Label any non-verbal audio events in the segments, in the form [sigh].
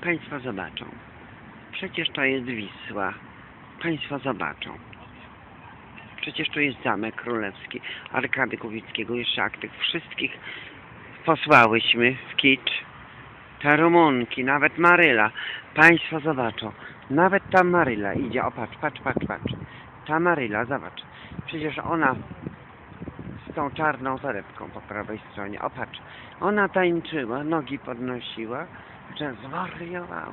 Państwo zobaczą. Przecież to jest Wisła. Państwo zobaczą. Przecież tu jest Zamek Królewski, Arkady Kubickiego, jeszcze jak wszystkich posłałyśmy w kicz. Te Rumunki, nawet Maryla. Państwo zobaczą. Nawet ta Maryla idzie. O patrz, patrz, patrz, patrz. Ta Maryla, zobacz. Przecież ona z tą czarną torebką po prawej stronie. O patrz. Ona tańczyła, nogi podnosiła, że zwariowała.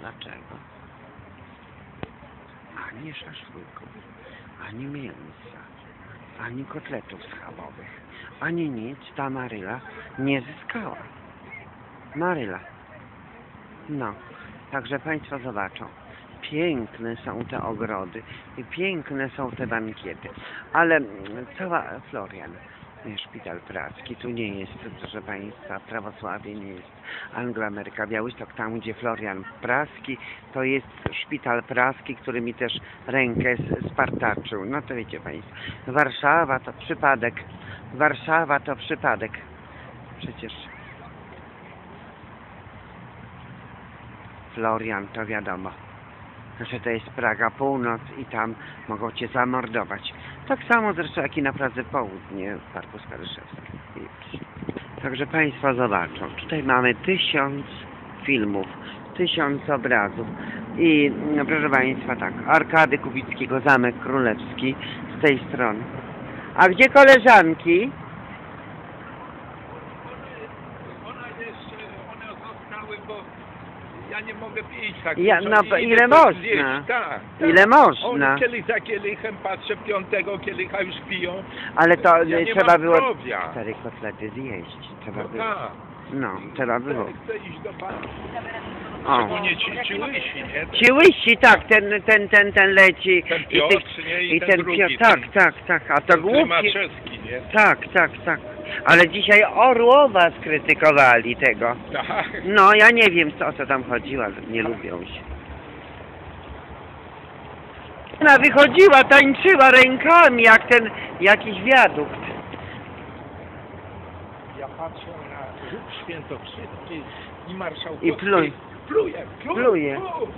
Dlaczego? Ani szaszłyków, ani mięsa, ani kotletów schabowych, ani nic ta Maryla nie zyskała. Maryla. No, także Państwo zobaczą. Piękne są te ogrody i piękne są te bankiety. Ale cała Florian, nie, szpital praski, tu nie jest, proszę Państwa, prawosławie nie jest Angloameryka, Białystok, tam gdzie Florian Praski, to jest szpital praski, który mi też rękę spartaczył. No to wiecie Państwo, Warszawa to przypadek, Warszawa to przypadek. Przecież Florian to wiadomo, że to jest Praga Północ i tam mogą Cię zamordować. Tak samo zresztą jak i na Pradze Południe w Parku Skaryszewskim. Także Państwo zobaczą, tutaj mamy tysiąc filmów, tysiąc obrazów i no, proszę Państwa tak, Arkady Kubickiego, Zamek Królewski z tej strony. A gdzie koleżanki? Ona jeszcze, one zostały, bo ja nie mogę pić tak Ja- dużo no, i ile to można? Zjeść, tak, tak. Ile można? Kielich za kielichem, patrzę, piątego kielicha już piją. Ale to Ja y, nie trzeba było zdrowia. cztery kotlety zjeść. Trzeba No było. tak. No, trzeba było. Chcę iść do pana. O. Szczególnie ci, ci łysi, nie? Ci łysi, tak, ten, ten, ten, ten leci. Ten I, Piotr, tych- nie? I i ten ten drugi, Piotr, tak, tak, tak. A to. Trymaczewski, nie? Tak, tak, tak. Ale dzisiaj Orłowa skrytykowali tego. Tak. No, ja nie wiem co, o co tam chodziło, ale nie lubią się. Ona wychodziła, tańczyła rękami jak ten jakiś wiadukt. Ja patrzę na Żyd Świętokrzyski i marszałkowski. I pluj. Pluje, pluje. Pluje. pluj.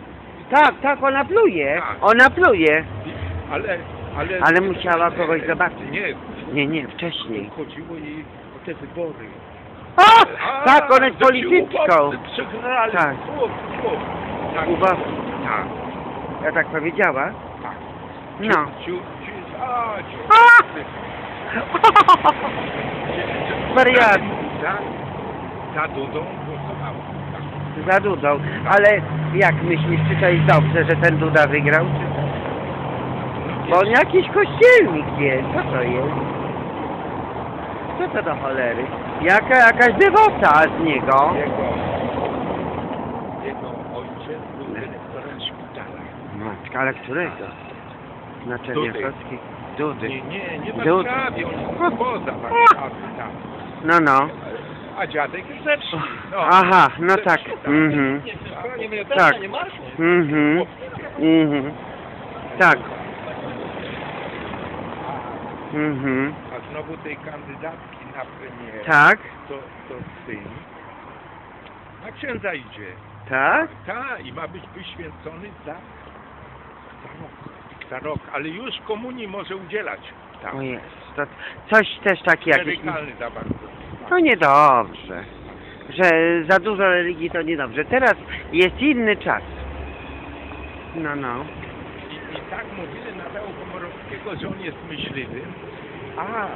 Tak, tak, ona pluje. Tak. Ona pluje. Ale, ale... Ale musiała kogoś zobaczyć. Nie, Nie, nie, wcześniej. chodziło o te wybory. A, Tak, ona jest polityczką. Przegrali. Tak. Tak. Uwa- Tak. Ja tak powiedziała? tak. No. Wariat. Za, Dudą głosowała. Tak. Za Dudą. Ale jak myślisz, czy to jest dobrze, że ten Duda wygrał? Czy... Bo on jakiś kościelnik jest. Co to jest? Co to do cholery? Jaka, jakaś dewota z niego. Jego, jego ojciec był dyrektorem szpitala. Matka, ale którego? Na Czerniakowskiej? Dudy. Nie, nie, nie. Warszawie, on jest poza Warszawy tam. No, no. A dziadek ze wsi. No. Aha, no tak. Mhm. Tak. Mhm. Mhm. Tak. Mhm. A znowu tej kandydatki na premierę. Tak? To, to syn. Na księdza idzie. Tak? Tak, i ma być wyświęcony za, za rok. Za rok, ale już komunii może udzielać. O Tak. jest. To coś też takie jakieś... Klerykalny za bardzo. To niedobrze. Że za dużo religii to niedobrze. Teraz jest inny czas. No, no. I, I tak mówili na Komorowskiego, że on jest myśliwym, a,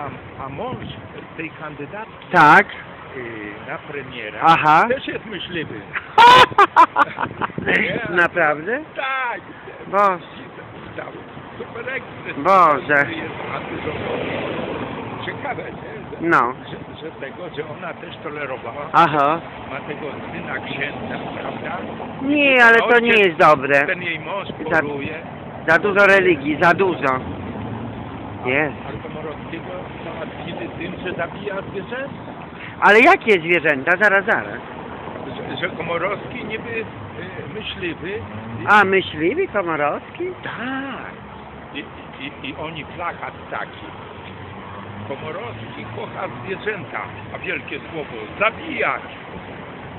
a, a mąż tej kandydatki Tak. y, na premiera Aha. też jest myśliwy. [laughs] Naprawdę? Tak. Bo... Tam Super ekspres. Boże. Jest. Ciekawe, nie? Że, No. że, że tego, że ona też tolerowała, Aha. ma tego syna księdza, prawda? Nie, ale to nie jest dobre. Ten jej mąż Za-. Za dużo religii, za dużo. Jest. A Komorowskiego załatwili tym, że zabija zwierzęta. Ale jakie zwierzęta? Zaraz, zaraz. Że, że Komorowski niby y, myśliwy. A, myśliwi Komorowski? Tak. I, i, I oni plakat taki. Komorowski kocha zwierzęta, a wielkie słowo zabijać.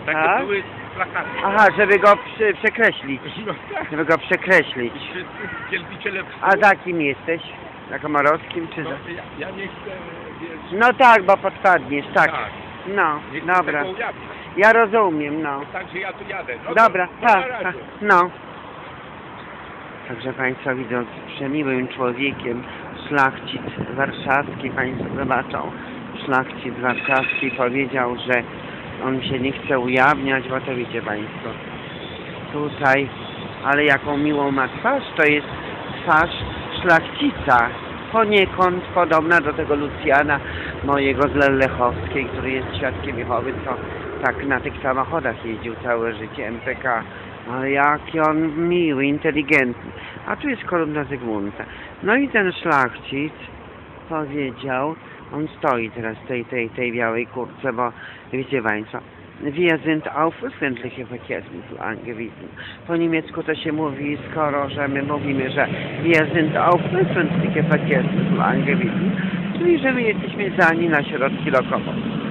Takie Tak? były plakaty. Aha, żeby go przy, przekreślić. No tak. Żeby go przekreślić. I wszyscy wielbiciele A za kim jesteś? Za komorowskim czy no, za... ja, ja nie chcę, wiesz... No tak, bo podpadniesz, tak. tak. No, Nie dobra. Ja rozumiem, no. Także ja tu jadę. No Dobra, to, tak, na tak, no. Także Państwo widzą z przemiłym człowiekiem szlachcic warszawski, Państwo zobaczą, szlachcic warszawski powiedział, że on się nie chce ujawniać, bo to wiecie Państwo, tutaj, ale jaką miłą ma twarz, to jest twarz szlachcica, poniekąd podobna do tego Lucjana mojego z Lellechowskiej, który jest świadkiem Jehowy, co tak na tych samochodach jeździł całe życie MPK. Ale jaki on miły, inteligentny. A tu jest kolumna Zygmunta. No i ten szlachcic powiedział, on stoi teraz w tej, tej, tej białej kurtce, bo wiecie Państwo, Wir sind auföffentliche Verkehrsmittel angewiesen. Po niemiecku to się mówi, skoro, że my mówimy, że wir sind auföffentliche Verkehrsmittel angewiesen, czyli że my jesteśmy zdani na środki lokomotyw.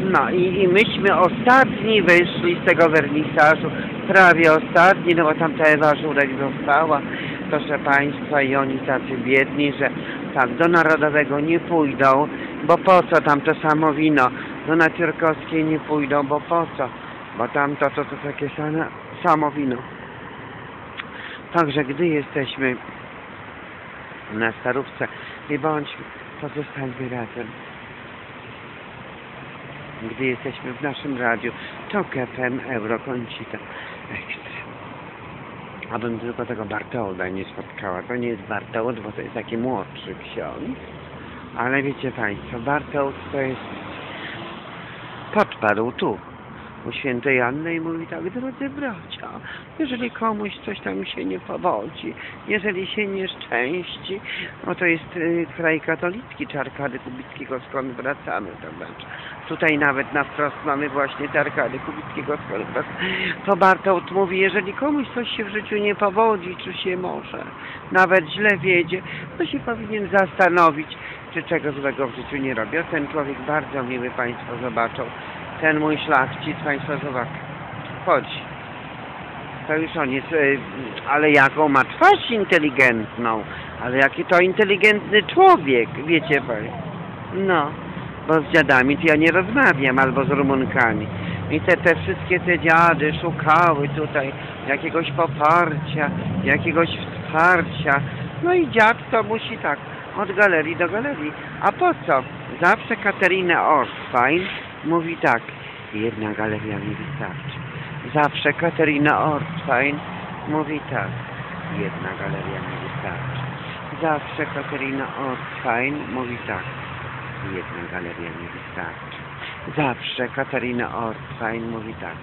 No i, i myśmy ostatni wyszli z tego wernisażu, prawie ostatni, no bo tam ta Ewa Żurek została, proszę Państwa, i oni tacy biedni, że tak, do Narodowego nie pójdą, bo po co tam to samo wino, do Naciorkowskiej nie pójdą, bo po co, bo tam to, to, to takie same, samo wino. Także gdy jesteśmy na Starówce i bądźmy, pozostańmy razem gdy jesteśmy w naszym radiu TOK FM Eurokącita Ekstra. Abym tylko tego Bartolda nie spotkała. To nie jest Bartold, bo to jest taki młodszy ksiądz. Ale wiecie Państwo, Bartold to jest... Podpadł tu, u świętej Anny i mówi tak, drodzy bracia, jeżeli komuś coś tam się nie powodzi, jeżeli się nie szczęści, no to jest y, kraj katolicki, czy Arkady Kubickiego, skąd wracamy, prawda? Tutaj nawet na wprost mamy właśnie te Arkady Kubickiego, wracamy. To Bartold mówi, jeżeli komuś coś się w życiu nie powodzi, czy się może, nawet źle wiedzie, to się powinien zastanowić, czy czego złego w życiu nie robi. O, ten człowiek bardzo miły Państwo zobaczą. Ten mój szlachcic, Państwo zobaczą. Chodź. To już on jest, e, ale jaką ma twarz inteligentną, ale jaki to inteligentny człowiek, wiecie Państwo. No, bo z dziadami to ja nie rozmawiam, albo z Rumunkami. I te, te wszystkie te dziady szukały tutaj jakiegoś poparcia, jakiegoś wsparcia. No i dziad to musi tak, od galerii do galerii. A po co? Zawsze Katerina Orszwein mówi tak, jedna galeria mi wystarczy. Zawsze Katerina Orszwein mówi tak, jedna galeria mi wystarczy. Zawsze Katerina Orszwein mówi tak, jedna galeria mi wystarczy. Zawsze Katarina Ortwein mówi tak,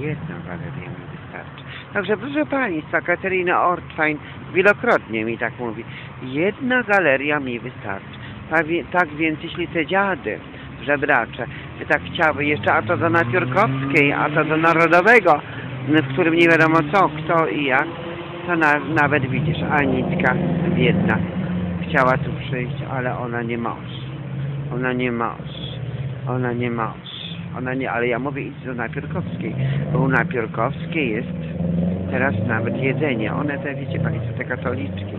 jedna galeria mi wystarczy. Także proszę Państwa, Katarina Ortwein wielokrotnie mi tak mówi, jedna galeria mi wystarczy. Tak, tak więc jeśli te dziady, żebracze, by tak chciały jeszcze, a to do Napiórkowskiej, a to do Narodowego, w którym nie wiadomo co, kto i jak, to na, nawet widzisz, Anitka biedna chciała tu przyjść, ale ona nie może. Ona nie może. Ona nie może. Ona nie, ale ja mówię idź do Napiórkowskiej, bo u Napiórkowskiej jest teraz nawet jedzenie. One te, wiecie Państwo, te katoliczki,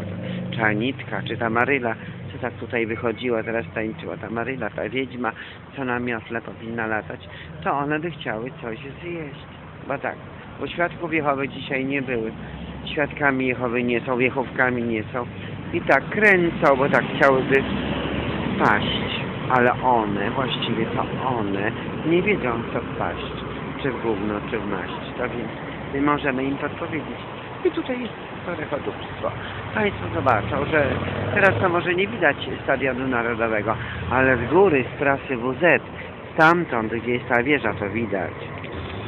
czy Anitka, czy ta Maryla, co tak tutaj wychodziła, teraz tańczyła, ta Maryla, ta wiedźma, co na miotle powinna latać, to one by chciały coś zjeść. Bo tak, bo świadków Jehowy dzisiaj nie były. Świadkami Jehowy nie są, Jehówkami nie są. I tak kręcą, bo tak chciałyby wpaść, ale one, właściwie to one, nie wiedzą co wpaść, czy w gówno, czy w maść, to więc my możemy im podpowiedzieć. I tutaj jest to rechodówstwo. Państwo zobaczą, że teraz to może nie widać Stadionu Narodowego, ale z góry, z trasy WZ, stamtąd, gdzie jest ta wieża, to widać.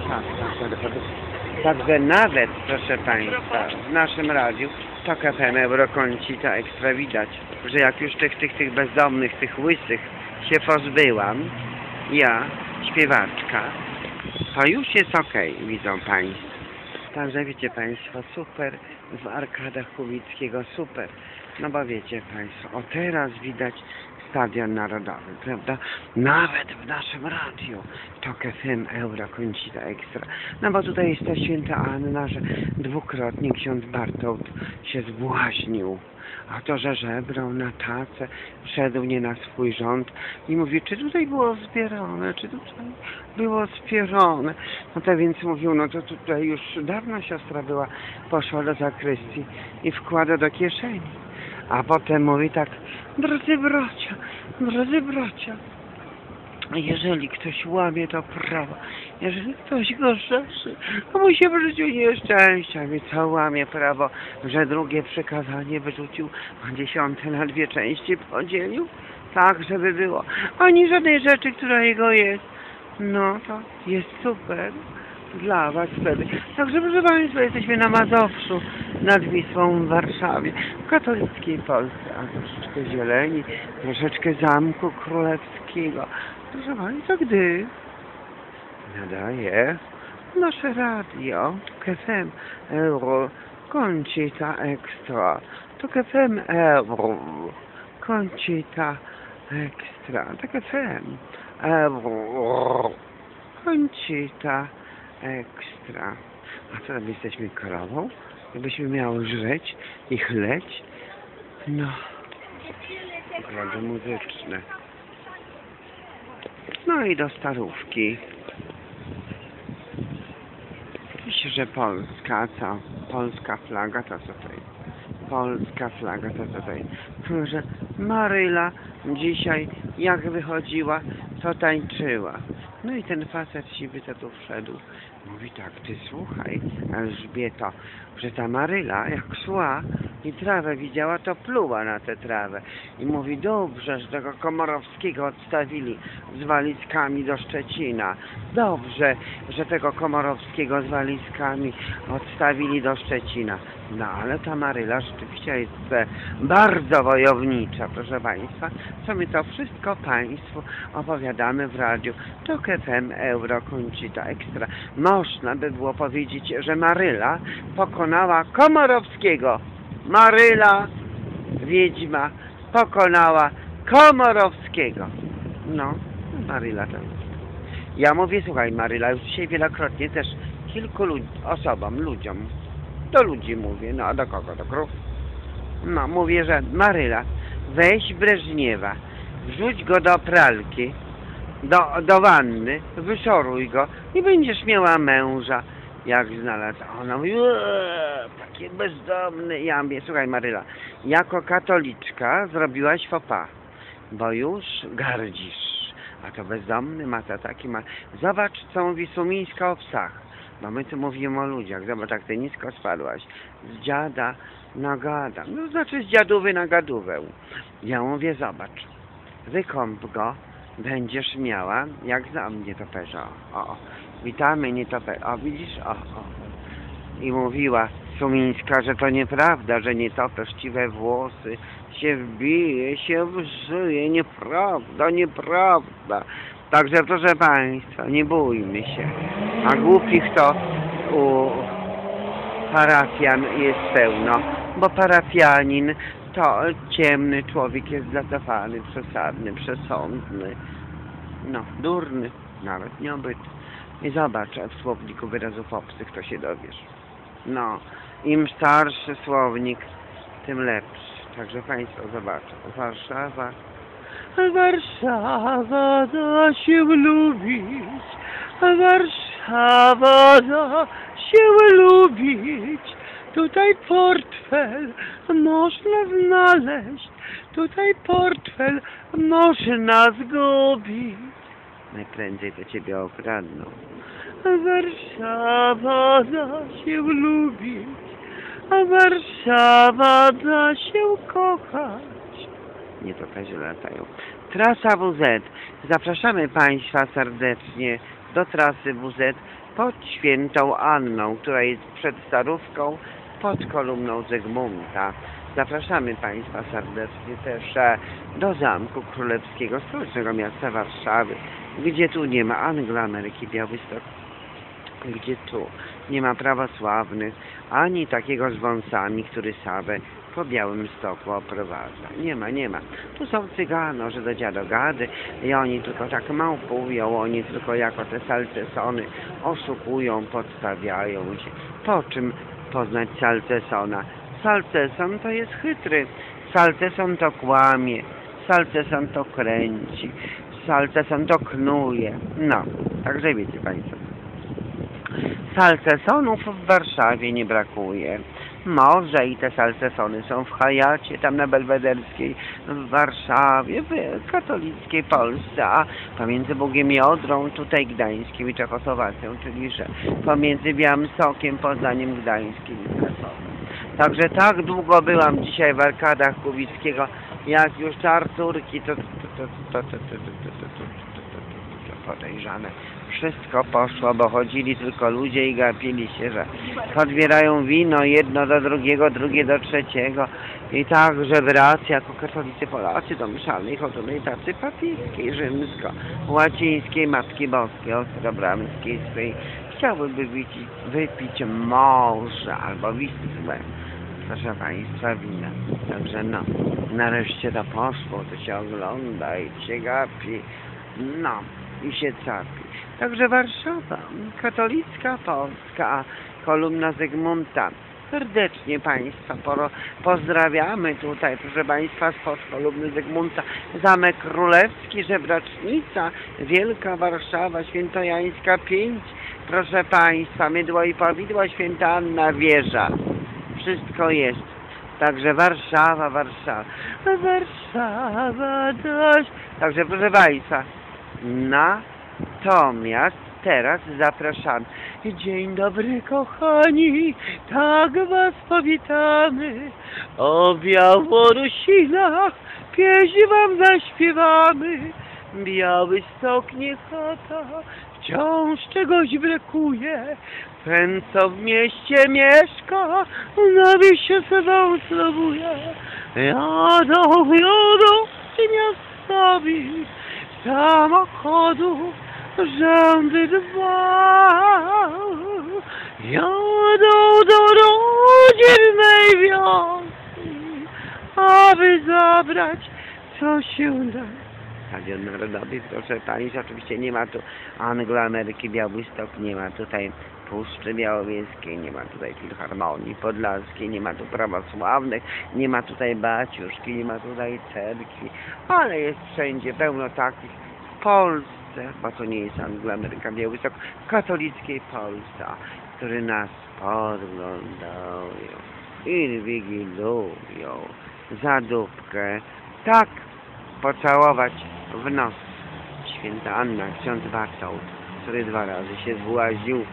Tak, tak, to rechodówstwo. Także nawet, proszę Państwa, w naszym radiu to KFM Eurokącita Ekstra widać, że jak już tych, tych, tych bezdomnych, tych łysych się pozbyłam, ja, śpiewaczka, to już jest okej, widzą Państwo. Także wiecie Państwo, super w arkadach Kubickiego, super. No bo wiecie Państwo, o teraz widać Stadion Narodowy, prawda? Nawet w naszym radiu to FM Euro Końcita Ekstra. No bo tutaj jest ta święta Anna, że dwukrotnie ksiądz Bartold się zbłaźnił. A to, że żebrał na tacę, wszedł nie na swój rząd i mówi, czy tutaj było zbierane, czy tutaj było zbierane. No to więc mówił, no to tutaj już dawno siostra była, poszła do zakrystii i wkłada do kieszeni. A potem mówi tak, drodzy bracia, drodzy bracia, jeżeli ktoś łamie to prawo, jeżeli ktoś go rzeszy, to mu się w życiu nieszczęścia, więc łamie prawo, że drugie przykazanie wyrzucił, a dziesiąte na dwie części podzielił? Tak, żeby było. Ani żadnej rzeczy, która jego jest. No, to jest super dla Was wtedy. Także proszę Państwa, jesteśmy na Mazowszu, nad Wisłą w Warszawie, w katolickiej Polsce, a troszeczkę zieleni, troszeczkę Zamku Królewskiego. Proszę Państwa, gdy nadaje nasze radio, TOK FM Euro, Concita Extra, TOK FM Euro, Concita Extra, TOK FM Euro, Concita Ekstra. A co tam jesteśmy krową? Jakbyśmy miały żreć i chleć? No, grody muzyczne. No i do starówki. Oczywiście, że Polska, co? Polska flaga to to jest? Polska flaga to to? Tylko, że Maryla dzisiaj jak wychodziła, to tańczyła. No i ten facet siwy co tu wszedł. Mówi tak, ty słuchaj, Elżbieto, że ta Maryla jak szła i trawę widziała, to pluła na tę trawę. I mówi, dobrze, że tego Komorowskiego odstawili z walizkami do Szczecina. Dobrze, że tego Komorowskiego z walizkami odstawili do Szczecina. No ale ta Maryla rzeczywiście jest e, bardzo wojownicza, proszę Państwa. Co my to wszystko Państwu opowiadamy w radiu. To FM Euro Concita Extra. Można by było powiedzieć, że Maryla pokonała Komorowskiego. Maryla, wiedźma, pokonała Komorowskiego. No, Maryla to jest. Ja mówię, słuchaj Maryla, już dzisiaj wielokrotnie też kilku lud- osobom, ludziom, do ludzi mówię, no a do kogo? Do krów? No, mówię, że Maryla, weź Breżniewa, wrzuć go do pralki, do, do wanny, wyszoruj go i będziesz miała męża, jak znalazł. Ona mówi, "Eee, takie bezdomny. Ja mówię, słuchaj Maryla, jako katoliczka zrobiłaś fopa, bo już gardzisz. A to bezdomny ma to taki ma. Zobacz, co mówi Sumińska o psach. Bo my tu mówimy o ludziach. Zobacz, jak ty nisko spadłaś. Z dziada na gada. No znaczy z dziadówy na gadówę. Ja mówię, zobacz. Wykąp go. Będziesz miała, jak za mnie to perza. O, o. Witamy, nie to O, widzisz? O, o. I mówiła Sumińska, że to nieprawda, że nie topesz ci we włosy, się wbije, się wżyje, nieprawda, nieprawda. Także proszę Państwa, nie bójmy się. A głupich to u parafian jest pełno, bo parafianin to ciemny człowiek jest zacofany, przesadny, przesądny, no, durny, nawet nieobytny. I zobacz w słowniku wyrazów obcych, to się dowiesz. No, im starszy słownik, tym lepszy. Także Państwo zobaczą. Warszawa. Warszawa da się lubić. Warszawa da się lubić. Tutaj portfel można znaleźć. Tutaj portfel można zgubić. Najprędzej to ciebie okradną. Warszawa da się lubić, a Warszawa da się kochać. Nie to kazie latają. Trasa WZ. Zapraszamy Państwa serdecznie do trasy WZ pod Świętą Anną, która jest przed Starówką, pod kolumną Zygmunta. Zapraszamy Państwa serdecznie też e, do Zamku Królewskiego, stołecznego miasta Warszawy, gdzie tu nie ma Anglo-Ameryki Białystok, gdzie tu nie ma prawosławnych, ani takiego z wąsami, który Sawę po białym stoku oprowadza. Nie ma, nie ma. Tu są cygano, że do dziadogady i oni tylko tak małpują, oni tylko jako te salcesony oszukują, podstawiają się. Po czym poznać salcesona? Salceson to jest chytry, salceson to kłamie, salceson to kręci, salceson to knuje. No, także wiecie Państwo. Salcesonów w Warszawie nie brakuje. Może i te salcesony są w Hajacie, tam na Belwederskiej, w Warszawie, w katolickiej Polsce, a pomiędzy Bugiem i Odrą, tutaj Gdańskiem i Czechosłowacją, czyli że pomiędzy Białymstokiem, Poznaniem, Gdańskim. Także tak długo byłam dzisiaj w arkadach Kubickiego, jak już te Arturki, to, to, to, to, to, to, to, to, podejrzane. Wszystko poszło, bo chodzili tylko ludzie i gapili się, że podbierają wino jedno do drugiego, drugie do trzeciego i tak, że w racji jako katolicy Polacy do mszalnej chodzą i tacy papieskiej, rzymsko, łacińskiej Matki Boskiej, ostrobramskiej swej chciałyby wypić, wypić morze albo wisłę proszę Państwa, wina. Także no, nareszcie to poszło, to się ogląda i się gapi, no, i się capi. Także Warszawa, katolicka Polska, kolumna Zygmunta. Serdecznie Państwa pozdrawiamy tutaj, proszę Państwa, spod kolumny Zygmunta. Zamek Królewski, Żebracznica, Wielka Warszawa, Świętojańska 5. Proszę Państwa, Mydło i Powidło, Święta Anna Wieża wszystko jest. Także Warszawa, Warszawa. Warszawa dość. Także proszę Państwa, natomiast teraz zapraszamy. Dzień dobry kochani, tak Was powitamy. O Białorusinach pieśń Wam zaśpiewamy. Biały stok nie chata, wciąż czegoś brakuje. Ten, co w mieście mieszka, na wieś sobą slowuje. Jadą, jadą ci miastowi, samochodów rzędy dwa. Jadą do rodzinnej wioski, aby zabrać, co się da. Stadion Narodowy, proszę Państwa, oczywiście nie ma tu Anglo-Ameryki Białystok, nie ma tutaj Puszczy Białowieskiej, nie ma tutaj Filharmonii Podlaskiej, nie ma tu prawosławnych, nie ma tutaj Baciuszki, nie ma tutaj cerkwi, ale jest wszędzie pełno takich w Polsce, bo to nie jest Anglo-Ameryka Białystok, w katolickiej Polsce, które nas podglądają i wigilują za dupkę, tak pocałować w nos święta Anna, ksiądz Bartoł, który dwa razy się zbłaził.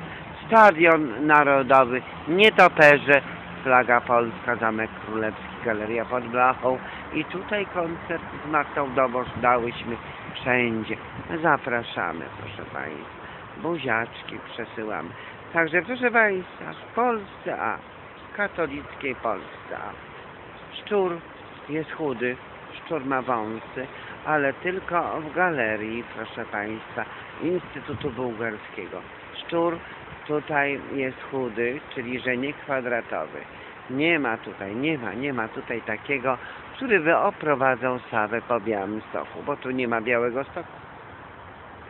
Stadion Narodowy, nietoperze, flaga polska, Zamek Królewski, Galeria pod Blachą i tutaj koncert z Martą Dobosz dałyśmy wszędzie. Zapraszamy, proszę Państwa. Buziaczki przesyłamy. Także proszę Państwa, w Polsce, a w katolickiej Polsce, a szczur jest chudy, szczur ma wąsy, ale tylko w galerii, proszę Państwa, Instytutu Bułgarskiego. Szczur tutaj jest chudy, czyli że nie kwadratowy. Nie ma tutaj, nie ma, nie ma tutaj takiego, który by oprowadzał Sawę po Białym Stoku, bo tu nie ma Białego Stoku.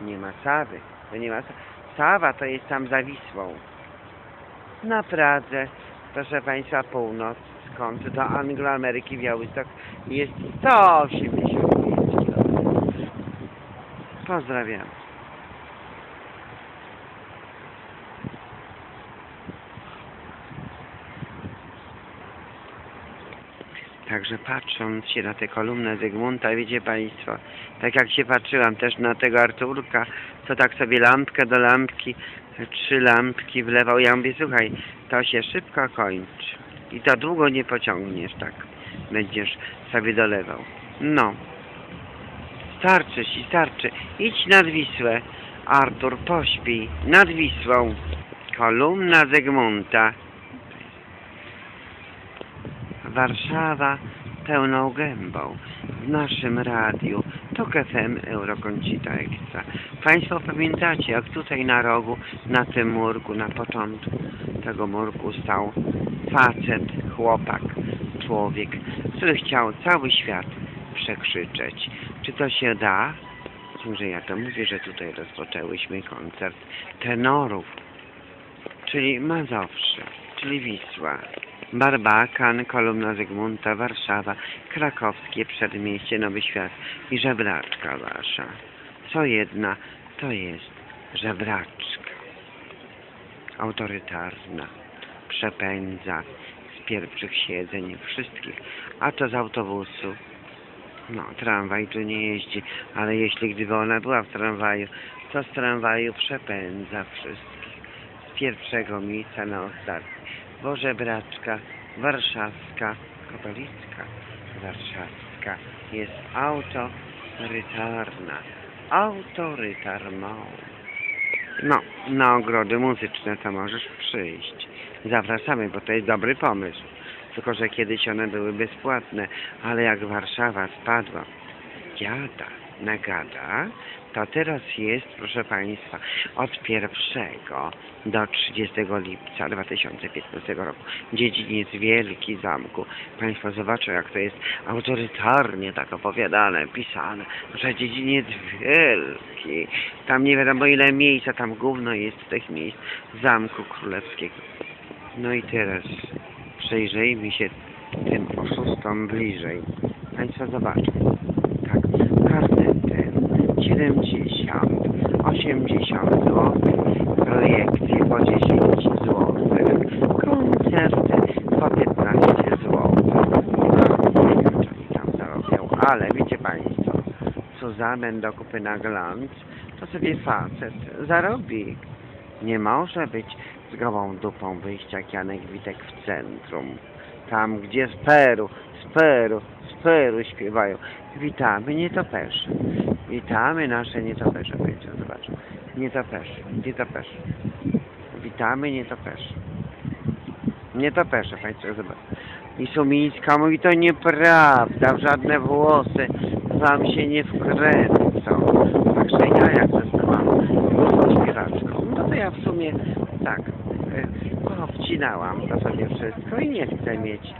Nie ma Sawy, to nie ma Sawy. Sawa to jest tam za Wisłą. Na Pradze, proszę Państwa, północ, skąd do Angloameryki Białystok jest 185 km. Pozdrawiam. Także patrząc się na tę kolumnę Zygmunta, wiecie Państwo, tak jak się patrzyłam też na tego Arturka, co tak sobie lampkę do lampki, trzy lampki wlewał. Ja mówię, słuchaj, to się szybko kończy i to długo nie pociągniesz, tak będziesz sobie dolewał. No, starczy ci, starczy. Idź nad Wisłę, Artur, pośpij, nad Wisłą. Kolumna Zygmunta. Warszawa pełną gębą w naszym radiu TOK FM Eurokącita Ekstra. Państwo pamiętacie, jak tutaj na rogu, na tym murku, na początku tego murku stał facet, chłopak, człowiek, który chciał cały świat przekrzyczeć. Czy to się da? Że ja to mówię, że tutaj rozpoczęłyśmy koncert tenorów, czyli Mazowsze, czyli Wisła, Barbakan, Kolumna Zygmunta, Warszawa, Krakowskie Przedmieście, Nowy Świat i Żebraczka Wasza. Co jedna, to jest żebraczka. Autorytarna, przepędza z pierwszych siedzeń wszystkich, a to z autobusu. No, tramwaj tu nie jeździ, ale jeśli gdyby ona była w tramwaju, to z tramwaju przepędza wszystkich. Z pierwszego miejsca na ostatni. Bo żebraczka warszawska, katolicka warszawska jest autorytarna. Autorytarną. No, na ogrody muzyczne to możesz przyjść. Zapraszamy, bo to jest dobry pomysł. Tylko, że kiedyś one były bezpłatne, ale jak Warszawa spadła dziada na to teraz jest, proszę Państwa, od 1 do 30 lipca 2015 roku. Dziedziniec Wielki Zamku. Państwo zobaczą, jak to jest autorytarnie tak opowiadane, pisane, że dziedziniec Wielki. Tam nie wiadomo ile miejsca, tam gówno jest tych miejsc Zamku Królewskiego. No i teraz przejrzyjmy się tym oszustom bliżej. Państwo zobaczą. Tak, karnety 70, 80 zł, projekcje po 10 zł, koncerty po 15 zł. Nie wiem, czy oni tam zarobią, ale wiecie Państwo, zamęt do kupy na glans, to sobie facet zarobi. Nie może być z gołą dupą wyjść jak Janek Witek w centrum. Tam, gdzie z Peru, z Peru, z Peru śpiewają. Witamy nietoperze. Witamy nasze nietoperze. Wiecie, zobaczą. Nietoperze, nietoperze. Witamy nietoperze. Nietoperze, Państwo zobaczą. I Sumińska mówi, to nieprawda, w żadne włosy wam się nie wkręcą. Także ja jak zostałam śpiewaczką, no to ja w sumie tak, y, obcinałam to sobie wszystko i nie chcę mieć,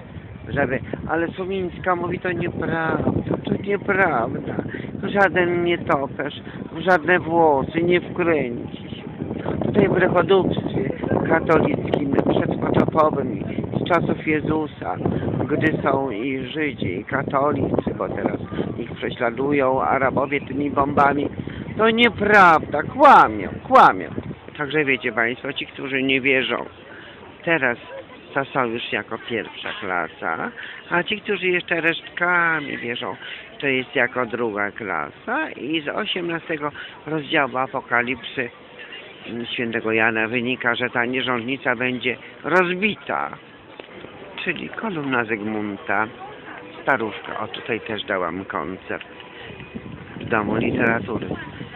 żeby, ale Sumińska mówi, to nieprawda, to nieprawda, żaden nietoperz, w żadne włosy nie wkręci się. Tutaj w rechodówstwie katolickim przedpotopowym z czasów Jezusa, gdy są i Żydzi, i katolicy, bo teraz ich prześladują Arabowie tymi bombami, to nieprawda, kłamią, kłamią. Także wiecie Państwo, ci, którzy nie wierzą, teraz to są już jako pierwsza klasa, a ci, którzy jeszcze resztkami wierzą, to jest jako druga klasa i z 18 rozdziału Apokalipsy mm, świętego Jana wynika, że ta nierządnica będzie rozbita, czyli kolumna Zygmunta, starówka, o tutaj też dałam koncert w Domu Literatury.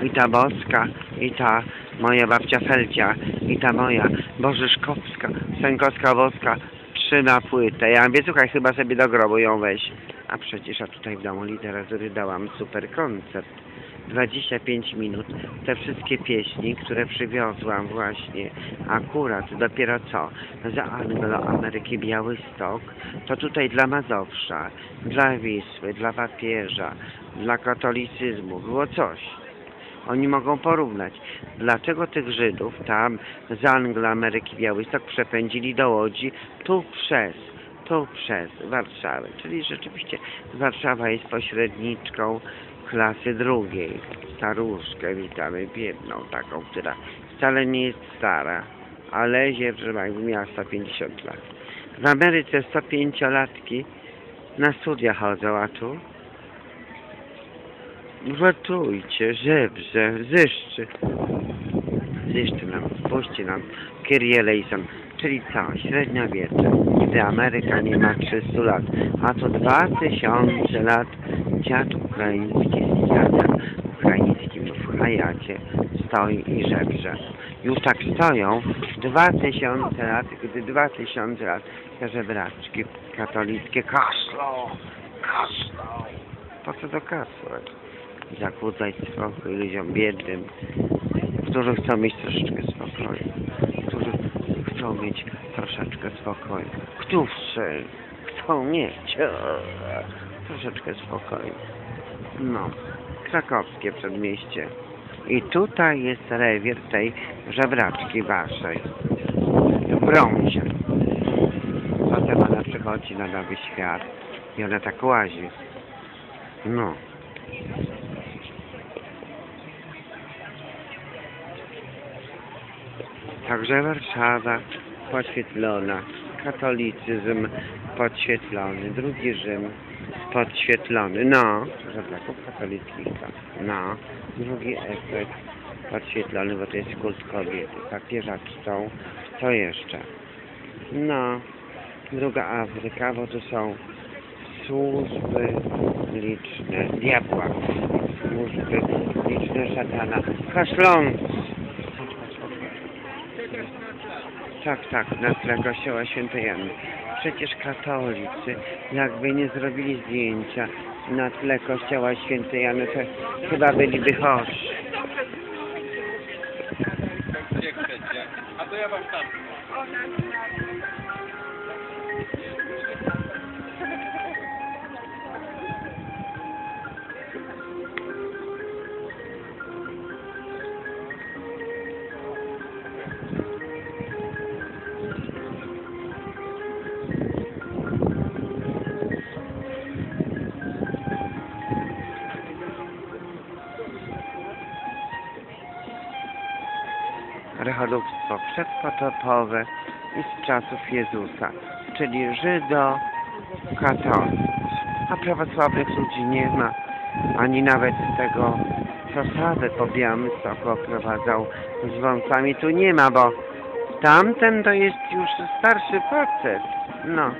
I ta Boska, i ta moja babcia Felcia, i ta moja Bożyszkowska, Sękowska Boska, trzy na płytę. Ja mówię, słuchaj, chyba sobie do grobu ją weź. A przecież ja tutaj w Domu Literatury dałam super koncert. 25 minut. Te wszystkie pieśni, które przywiozłam właśnie akurat dopiero co z Anglo-Ameryki Białystok, to tutaj dla Mazowsza, dla Wisły, dla papieża, dla katolicyzmu było coś. Oni mogą porównać, dlaczego tych Żydów tam z Anglo-Ameryki Białystok przepędzili do Łodzi tu przez, tu przez Warszawę. Czyli rzeczywiście Warszawa jest pośredniczką klasy drugiej. Staruszkę witamy, biedną taką, która wcale nie jest stara, a lezie, Państwa, miała 150 lat. W Ameryce 105-latki na studia chodzą, a tu Żartujcie, żebrze, zyszczy. Zyszczy nam, spuści nam Kyrie eleison, czyli co, średniowiecze, gdy Ameryka nie ma 300 lat, a to 2000 lat dziad ukraiński z dziadem ukraińskim w Hajacie stoi i żebrze. Już tak stoją 2000 lat, gdy 2000 lat te żebraczki katolickie kaszlą, kaszlą. Po co to kasłać? Zakłócać spokój ludziom biednym, którzy chcą mieć troszeczkę spokoju, którzy chcą mieć troszeczkę spokoju, którzy chcą mieć. Troszeczkę spokojnie. No, krakowskie przedmieście. I tutaj jest rewir tej żebraczki waszej. W brązie. Potem ona przychodzi na nowy świat i ona tak łazi. No. Także Warszawa podświetlona, katolicyzm podświetlony, drugi Rzym podświetlony, no, żeblaków katolickich, no, drugi efekt podświetlony, bo to jest kult kobiety, papieżaki są, co jeszcze? No, druga Afryka, bo tu są służby liczne, diabła, służby liczne szatana, kaszląc. Tak, tak, na tle kościoła świętej Jany. Przecież katolicy, jakby nie zrobili zdjęcia na tle kościoła świętej Jany, to chyba byliby chorzy. A to ja wam tam. Rechodówstwo przedpotopowe i z czasów Jezusa, czyli Żydo, katolicy. A prawosławnych ludzi nie ma, ani nawet tego Sosawę po Białymstoku oprowadzał z wąsami. Tu nie ma, bo tamten to jest już starszy facet. No.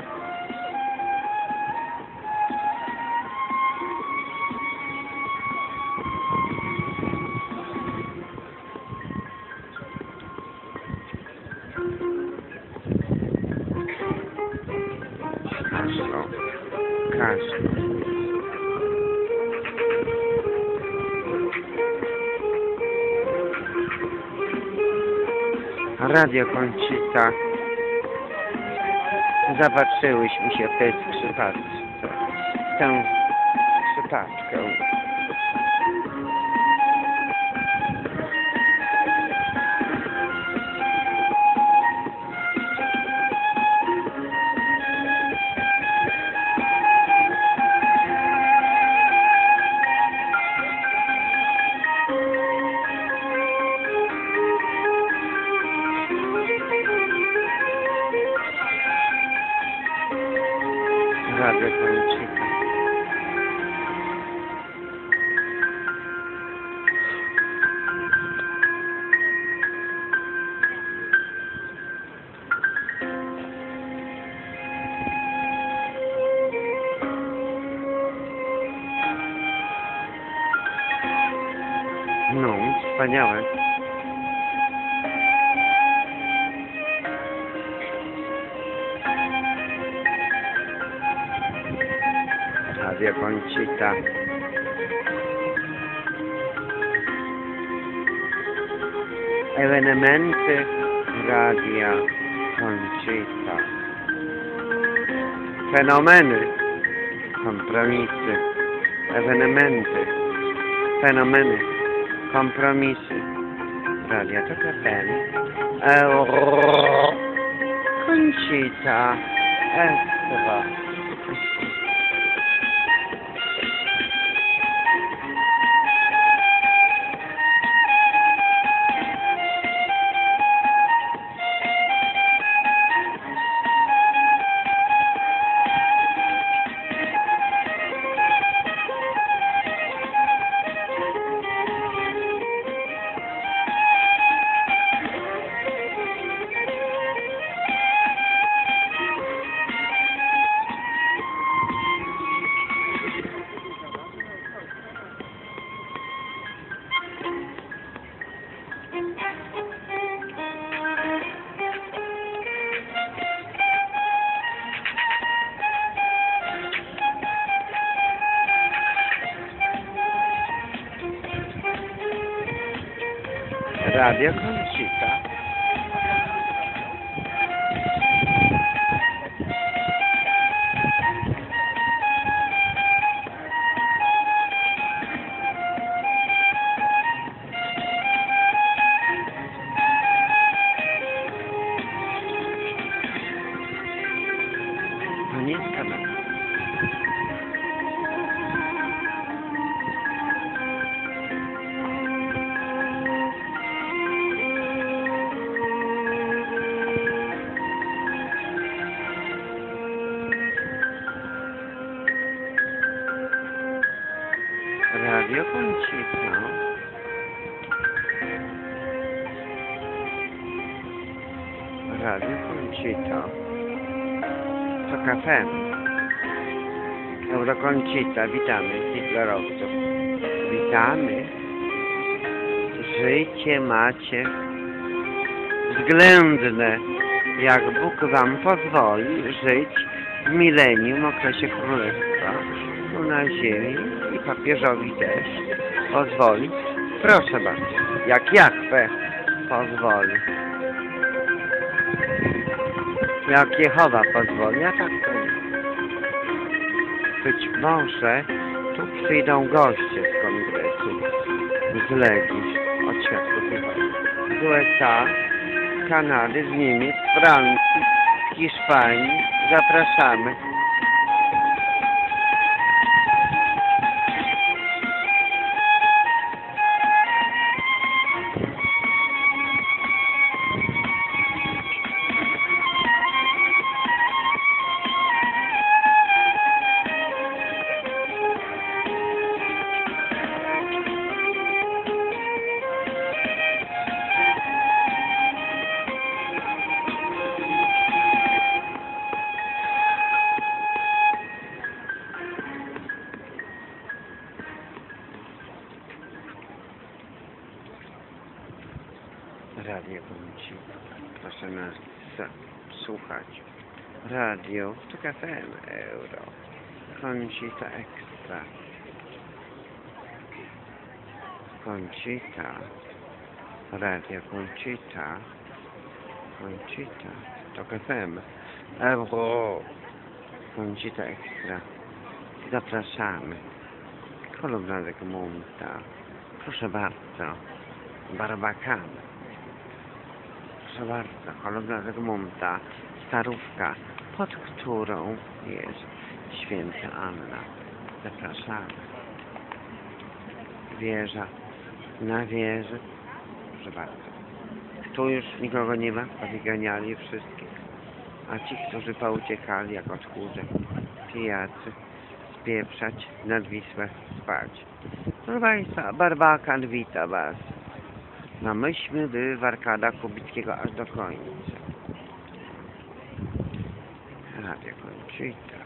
Radio Koncita. Zapatrzyłyśmy się w tej skrzypaczce. Tę skrzypaczkę. andiamo, eh. Via Concita. Evenemente Radia Concita. Fenomeni, compromessi, evenemente, fenomeni. Kompromisy. Radia to FM. Euro. Independent. Eurokoncita, witamy hitlerowców. Witamy. Życie macie względne, jak Bóg wam pozwoli żyć w milenium, okresie królestwa tu na ziemi i papieżowi też pozwoli. Proszę bardzo, jak Jachwę pozwoli. Jak Jehowa pozwoli, a tak to. Być może tu przyjdą goście z kongresu, z Legii, od świadków. Z USA, Kanady, z Niemiec, Francji, Hiszpanii. Zapraszamy. Euro. Extra. Koncita. Radio Koncita. Koncita. To KFM Euro. Koncita Extra. Zapraszamy. Kolumnadek Munta. Proszę bardzo. Barbakana. Proszę bardzo, kolumna Zygmunta, starówka, pod którą jest święta Anna. Zapraszamy. Wieża, na wieży. Proszę bardzo. Tu już nikogo nie ma, powyganiali wszystkich. A ci, którzy pouciekali jak od pijacy, spieprzać nad Wisłę spać. Proszę Państwa, Barbakan wita Was. No myśmy byli w Arkada Kubickiego aż do końca. Radio Kończyta.